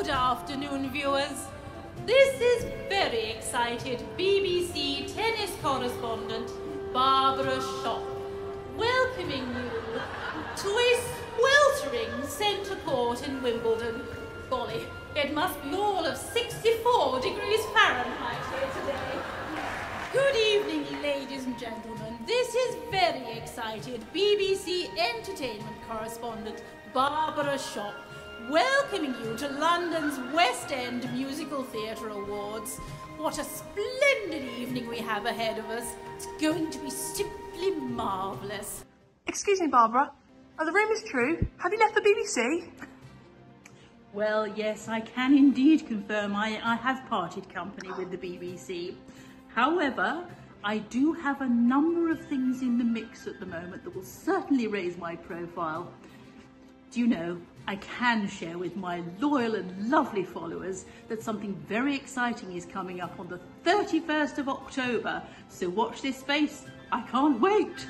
Good afternoon, viewers. This is very excited BBC tennis correspondent Barbara Shoppe welcoming you to a sweltering centre court in Wimbledon. Golly, it must be all of 64 degrees Fahrenheit here today. Good evening, ladies and gentlemen. This is very excited BBC entertainment correspondent Barbara Shoppe welcoming you to London's West End Musical Theatre Awards. What a splendid evening we have ahead of us. It's going to be simply marvellous. Excuse me, Barbara. Are the rumours true? Have you left the BBC? Well, yes, I can indeed confirm I, I have parted company with the BBC. However, I do have a number of things in the mix at the moment that will certainly raise my profile. Do you know, I can share with my loyal and lovely followers that something very exciting is coming up on the 31st of October, so watch this space. I can't wait.